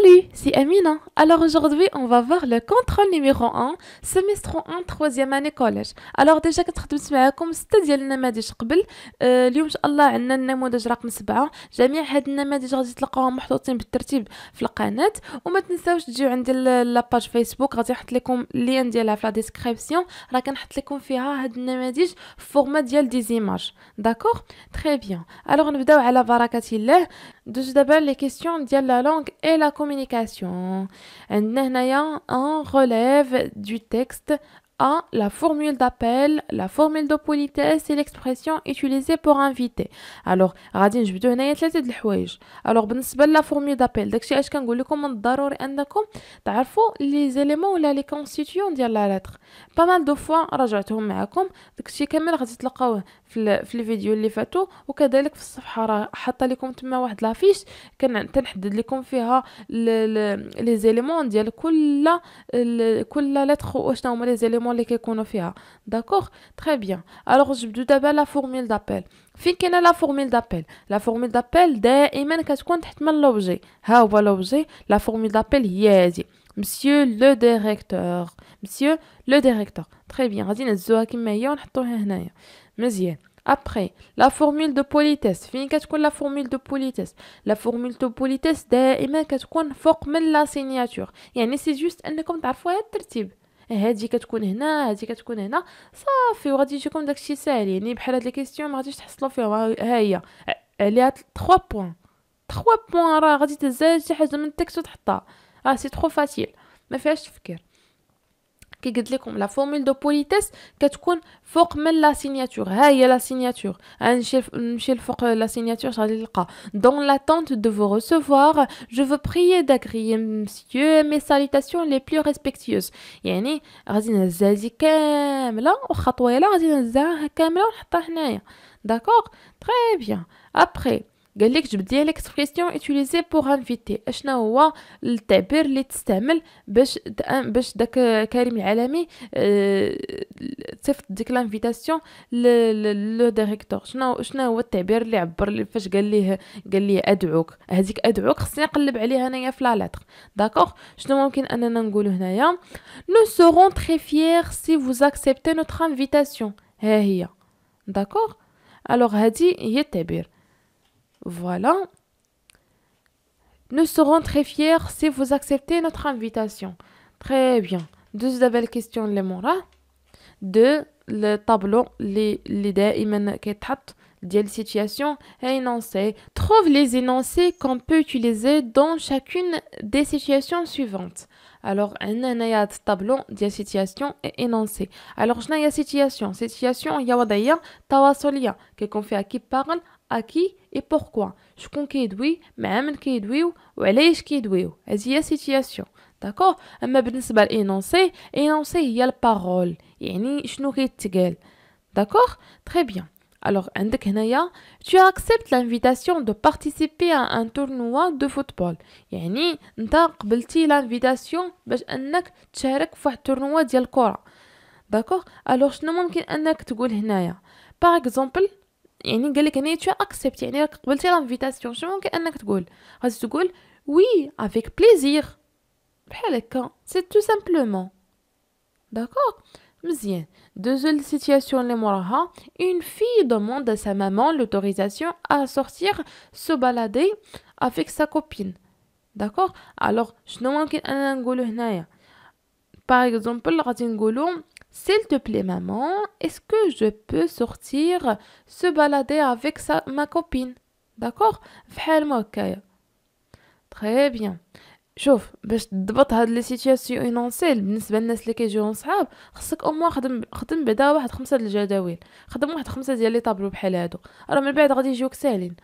Salut, c'est Amina. Alors aujourd'hui, on va voir le contrôle numéro 1, semestre 1, troisième année collège. Alors déjà كتخدمت معاكم ستة ديال النماذج قبل آه اليوم إن شاء الله عندنا النموذج رقم سبعة. جميع هاد النماذج غادي تلقاوهم محطوطين بالترتيب في القناة. وما تنساوش تجيو عندي la page Facebook غادي نحط لكم ال lien ديالها في la description راه كنحط لكم فيها هاد النماذج في format ديال des images d'accord très bien الوغ نبداو على بركة الله. دوز دابا لي كيسيون ديال لا لونغ اي لا communication عندنا هنايا un relève du texte A. La formule d'appel, la formule de politesse et l'expression utilisée pour inviter. Alors, غادي نجبدو هنايا ثلاثة د الحوايج. Alors بالنسبة لا formule d'appel داكشي اش كنقول لكم من الضروري انكم تعرفوا لي زيليمون ولا لي كونستيتيون ديال لا لتر. با مال دو فوا راجعتهم معكم داكشي كامل غادي تلقاوه في, في الفيديو اللي فاتو وكذلك في الصفحة راه حاطة لكم تما واحد la fiche كنحدد لكم فيها les éléments ديال كل كل lettre وشنو هما les éléments اللي كيكونوا فيها. d'accord très bien alors جبدو دابا la formule d'appel فين كاينة la formule d'appel la formule d'appel دائما كتكون تحت من l'objet ها هو l'objet la formule d'appel هي هادي monsieur le directeur Monsieur le directeur très bien غادي نهزوها كما هي ونحطوها هنايا مزيان Après, la formule de politesse. فين كتكون la formule de politesse? La formule de politesse دائما كتكون فوق من la signature يعني c'est juste انكم تعرفوا هذا الترتيب هادي كتكون هنا هادي كتكون هنا صافي وغادي يجيكم داكشي ساهل يعني بحال هاد les questions ما غاديش تحصلوا فيهم ها هي عليها 3 points 3 points راه غادي تهز شي حاجة من ال texte وتحطها آه سي ترو فاسيل ما فيهاش تفكير كي قلت لكم لا فورمول دو بوليتيس كتكون فوق من لا سيناتور ها هي لا سيناتور نمشي نمشي لفوق لا سيناتور غادي نلقى دون لاتونت دو فو ريسيفوار جو فو بريي داغريي مسيو مي ساليتاسيون لي بلو ريسبكتيوز يعني غادي نهز هذه كامله وخطوه يلا غادي نهزها كامله ونحطها هنايا داكوغ تري بيان ابري قال لك جبد لي l'expression utilisée pour inviter. اشنا هو التعبير اللي تستعمل باش باش داك كريم العالمي آه تصيفط ديك l'invitation le directeur شنو شنو هو التعبير اللي عبر فاش قال ليه قال ليه أدعوك؟ هذيك أدعوك خصني نقلب عليها انايا في la lettre d'accord شنو ممكن أننا نقولو هنايا؟ nous serons très fiers si vous acceptez notre invitation ها هي. داكوغ الوغ هذه هي التعبير. Voilà. Nous serons très fiers si vous acceptez notre invitation. Très bien. Deux belles questions les mora. Deux, le tableau, les دائما كيتحط ديال situation énoncé. Trouve les énoncés qu'on peut utiliser dans chacune des situations suivantes. Alors, un a tableau de situation et énoncé. Alors, je n'ai situation. Situation, il y a wadaya, tawasolia, qu'on fait à qui parle, à qui et pourquoi شكون كيدوي مع من كيدويو وعلاش كيدويو هذه هي سيتياسيون داكوغ اما بالنسبه لإنونسي إنونسي هي البارول يعني شنو كيتقال داكوغ تري بيان Alors, عندك هنايا tu acceptes l'invitation de participer à un tournoi de football يعني انت قبلتي l'invitation باش انك تشارك في واحد التورنوا ديال الكره داكوغ الوغ شنو ممكن انك تقول هنايا باغ اكزومبل يعني قال لك هنا تو اكسبت يعني راك قبلتي لانفيتاسيون شنو ممكن انك تقول غادي تقول وي افيك بليزير بحال هكا سي تو سامبلومون داكوغ مزيان Deuxième situation les moraha, une fille demande à sa maman l'autorisation à sortir se balader avec sa copine. D'accord Alors, شنو ممكن أنا نقولو هنايا Par exemple, غادي نقولو s'il te plaît, maman, est-ce que je peux sortir se balader avec sa, ma copine? D'accord? Très bien. شوف باش تضبط هاد لي سيتوياسيون اينونسيل بالنسبة للناس اللي كيجيو صحاب خصك أو موان خدم خدم بعدا واحد خمسة د الجداول. خدم واحد خمسة ديال لي طابلو بحال هادو. راه من بعد غادي يجيوك ساهلين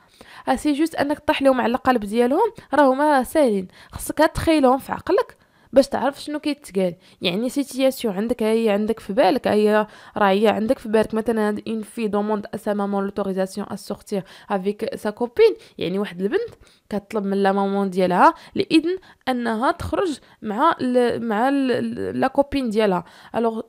c'est juste أنك طيح لهم على القلب ديالهم راه هما ساهلين خصك تخيلهم في عقلك. باش تعرف شنو كيتقال. يعني situation عندك هي عندك في بالك هي راه هي عندك في بالك مثلا une fille demande à sa maman l'autorisation à sortir avec sa copine يعني واحد البنت كتطلب من la maman ديالها لإذن أنها تخرج مع ل مع la copine ديالها. Alors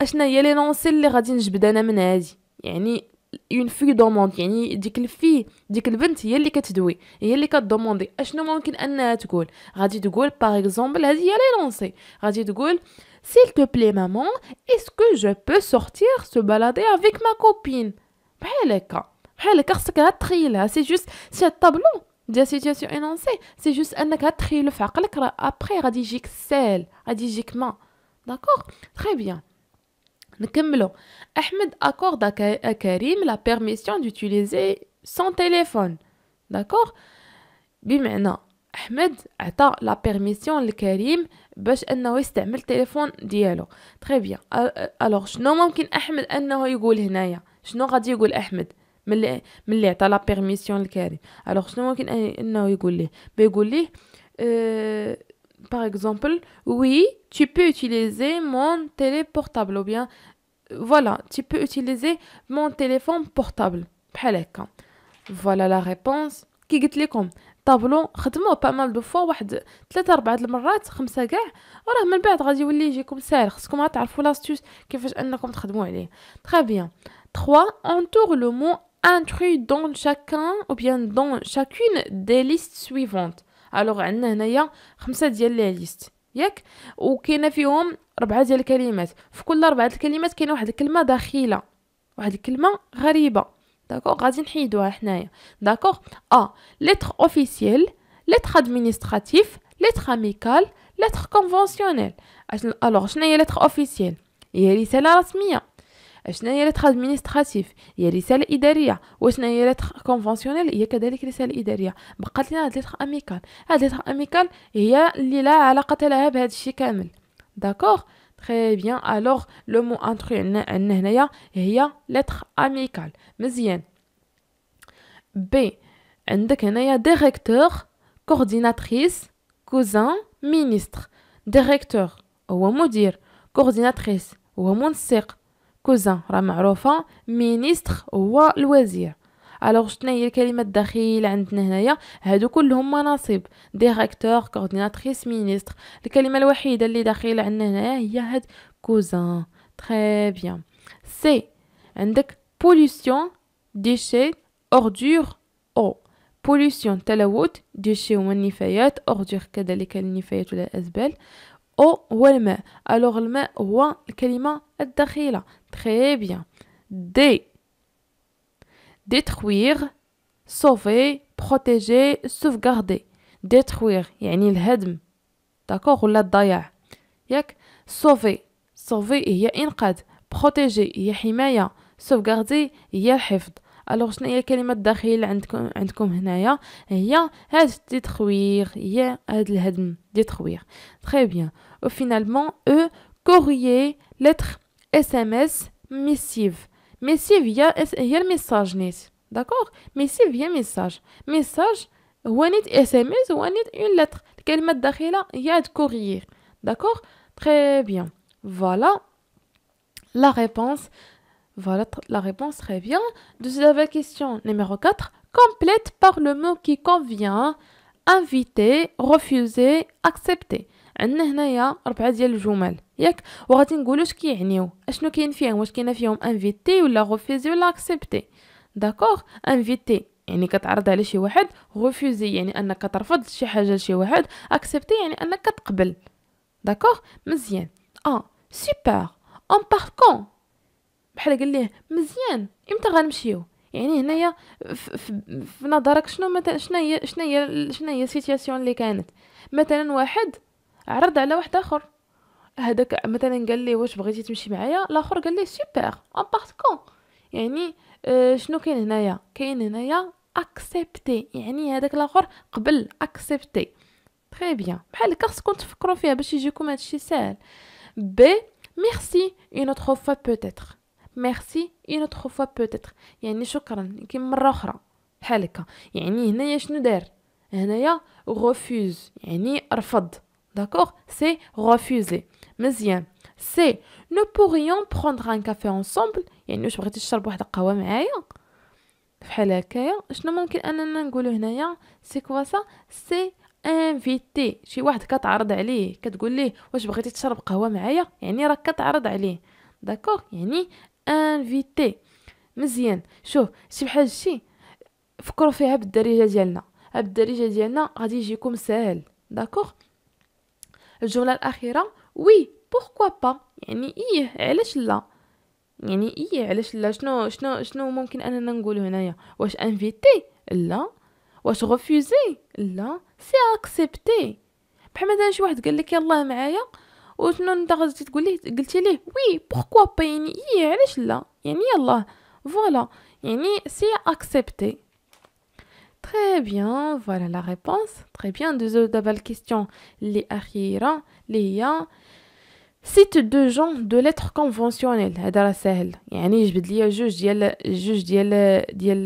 اشنا هي لي نونسي اللي غادي نجبد أنا من هادي؟ يعني اون في دوموند يعني ديك الفي ديك البنت هي اللي كتدوي هي اللي كدوموندي اشنو ممكن انها تقول غادي تقول باغ اكزومبل هذه هي لي لونسي غادي تقول S'il te plaît, maman, est-ce que je peux sortir se balader avec ma copine بحال هكا بحال هكا خصك تخيلها سي جوست سي الطابلو ديال سيتياسيون انونسي سي جوست انك تخيلو في عقلك راه ابخي غادي يجيك سال غادي يجيك ما داكوغ تري بيان نكملو. أحمد اكورد كريم لا بيرميسيون دوتيليزي سون تيليفون داكوغ بمعنى أحمد عطى لا بيرميسيون لكريم باش أنه يستعمل التليفون ديالو. تري بيان الوغ شنو ممكن أحمد أنه يقول هنايا؟ شنو غادي يقول أحمد ملي ملي عطى لا بيرميسيون لكريم؟ Alors شنو ممكن أنه يقول ليه؟ بيقول ليه par exemple oui tu peux utiliser mon télé portable ou bien voilà tu peux utiliser mon téléphone portable بحال هكا voilà la réponse كي قلت لكم طابلو خدموه با مال دو فوا واحد ثلاثة أربعة المرات خمسة كاع وراه من بعد غادي يولي يجيكم ساهل خصكم تعرفوا لاستوس كيفاش انكم تخدموا عليه تري بيان 3 entoure le mot intrus dans chacun ou bien dans chacune des listes suivantes ألوغ عندنا هنايا خمسة ديال les listes ياك؟ وكاينة فيهم ربعة ديال الكلمات في كل ربعه الكلمات كاينة واحد الكلمة داخلة واحد الكلمة غريبة. D'accord غادي نحيدوها حنايا. D'accord A lettre officielle lettre administrative lettre amicale lettre conventionnelle. Alors شنو هي lettre officielle هي رسالة رسمية. شنو هي lettre administrative هي رسالة إدارية. وشنا هي lettre conventionnelle هي كذلك رسالة إدارية. بقات لنا هاد lettre amicale. هاد lettre amicale هي اللي لا علاقة لها بهذا الشيء كامل. D'accord? Très bien alors le mot intrus عندنا هنايا هي lettre amicale. مزيان. B عندك هنايا directeur coordinatrice cousin ministre directeur هو مدير. Coordinatrice هو منسق. Cousin راه معروفة. ministre هو الوزير. Alors شنو هي الكلمة الدخيله عندنا هنايا؟ هادو كلهم مناصب. Directeur coordinatrice ministre. الكلمة الوحيدة اللي داخله عندنا هنايا هي هاد cousin. Très bien C عندك pollution déchets ordures eau pollution تلوث déchets هما النفايات ordures كذلك النفايات ولا الأزبال. eau هو الماء. Alors الماء هو الكلمة الدخيله très bien D détruire sauver protéger sauvegarder. Détruire يعني الهدم. D'accord ولا الضياع. ياك؟ Sauver. Sauver هي إنقاذ. Protéger هي حماية. Sauvegarder هي الحفظ. الوغ شنو هي الكلمه الداخليه عندكم عندكم هنايا هي هاد détruire هي هاد الهدم détruire très bien au finalement e courrier lettre sms missive ميسيف هي هي الميساج نيت داكوغ ميسيف هي ميساج ميساج هو نيت اس ام اس هو نيت اون لتر الكلمه الداخله هي كوريير داكوغ تري بيان فوالا لا ريبونس Voilà la réponse très bien. De la question numéro 4, complète par le mot qui convient, inviter, refuser, accepter. عندنا هنايا ربعه ديال الجمل ياك وغادي نقولوا اش كيعنيو اشنو كاين فيهم واش كاينه فيهم انفيتي ولا غوفيزي ولا اكسبتي داكوغ انفيتي يعني كتعرض على شي واحد غوفيزي يعني انك كترفض شي حاجه لشي واحد اكسبتي يعني انك كتقبل داكوغ مزيان اه سوبر اون بار كون بحال قال ليه مزيان إمتى غنمشيو؟ يعني هنايا في نظرك شنو مثلا شنو هي شنو هي شنو هي ال situation اللي كانت؟ مثلا واحد عرض على واحد آخر هذاك مثلا قال لي واش بغيتي تمشي معايا؟ الآخر قال لي Super on part quand يعني آه شنو كاين هنايا؟ كاين هنايا accepter يعني هذاك الآخر قبل accepter très bien بحال هكا خصكم تفكروا فيها باش يجيكم هادشي ساهل. B merci une autre fois peut-être merci une autre fois peut-être. يعني شكرا كيما مرة أخرى. بحال هكا. يعني هنايا شنو دار هنايا refuse يعني رفض. D'accord C'est refuser. مزيان. si nous pourrions prendre un café ensemble يعني واش بغيتي تشرب واحد القهوة معايا؟ فحال هكايا. شنو ممكن أننا نقولو هنايا؟ c'est quoi ça c'est inviter شي واحد كتعرض عليه كتقول ليه واش بغيتي تشرب قهوة معايا؟ يعني راك كتعرض عليه. d'accord يعني inviter مزيان شوف شي بحال شي فكروا فيها بالدارجه ديالنا بالدارجه ديالنا غادي يجيكم ساهل d'accord الجمله الاخيره oui pourquoi pas يعني إيه علاش لا يعني إيه علاش لا شنو شنو شنو ممكن اننا نقول هنايا واش inviter لا واش refuser لا c'est accepter بحال مثلا شي واحد قال لك يلاه معايا وشنو انت غادي تقول ليه قلتي ليه وي بوركوا با يعني ايه علاش لا يعني يلاه فوالا يعني سي اكسبتي Très bien, voilà la réponse. Très bien. D'abord, la question les akhira, les cite deux gens de lettres conventionnelles هذا راه ساهل يعني جبد ليا جوج ديال جوج ديال ديال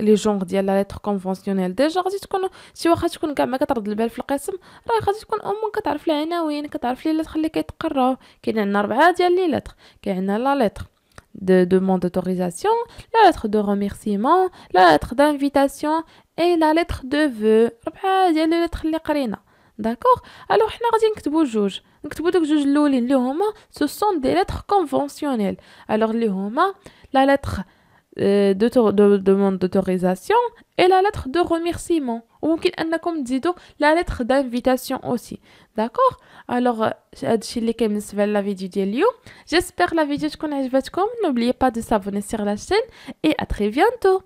لي جونغ ديال لا لتر كونفونسيونيل ديجا غادي تكون شي واخا تكون كاع ما كترد البال في القسم راه غادي تكون امون كتعرف العناوين كتعرف لي لتر اللي كيتقراو كاين عندنا اربعه ديال لي لتر كاين عندنا لا لتر de demande d'autorisation, la lettre de remerciement, la lettre d'invitation et la lettre de vœu. ربعه ديال لي لتر اللي قرينا داكوغ الوغ حنا غادي نكتبو جوج نكتبو دوك جوج الاولين اللي هما سو سون دي لتر كونفونسيونيل الوغ اللي هما لا لتر de demande d'autorisation et la lettre de remerciement وممكن انكم تزيدوا لا lettre d'invitation aussi d'accord alors هادشي اللي كاين بالنسبه لا فيديو ديال اليوم j'espère la vidéo تكون عجبتكم n'oubliez pas de s'abonner sur la chaîne et à très bientôt